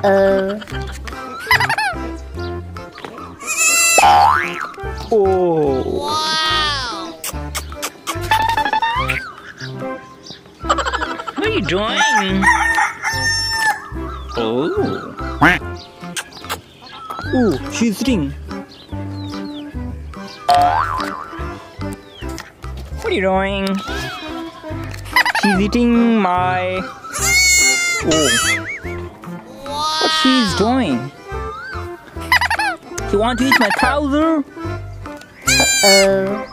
Uh-oh. oh. Wow. what are you doing? Oh. Ooh, she's eating. What are you doing? She's eating my. Oh. What she's doing? She want to eat my trouser? Uh-oh.